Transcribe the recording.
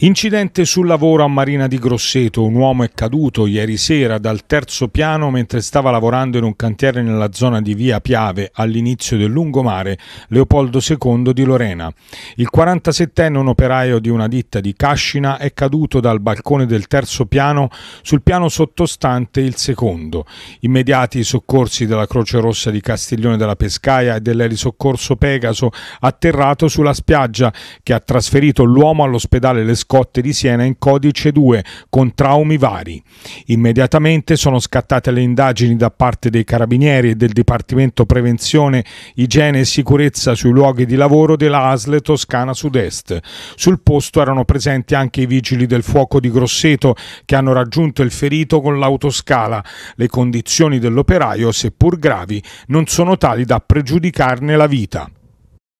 Incidente sul lavoro a Marina di Grosseto. Un uomo è caduto ieri sera dal terzo piano mentre stava lavorando in un cantiere nella zona di Via Piave all'inizio del lungomare Leopoldo II di Lorena. Il 47enne, un operaio di una ditta di Cascina, è caduto dal balcone del terzo piano sul piano sottostante il secondo. Immediati soccorsi della Croce Rossa di Castiglione della Pescaia e dell'elisoccorso Pegaso atterrato sulla spiaggia che ha trasferito l'uomo all'ospedale Le Scotte di Siena in codice 2 con traumi vari. Immediatamente sono scattate le indagini da parte dei carabinieri e del Dipartimento Prevenzione, Igiene e Sicurezza sui luoghi di lavoro della ASL Toscana Sud-Est. Sul posto erano presenti anche i vigili del fuoco di Grosseto che hanno raggiunto il ferito con l'autoscala. Le condizioni dell'operaio, seppur gravi, non sono tali da pregiudicarne la vita.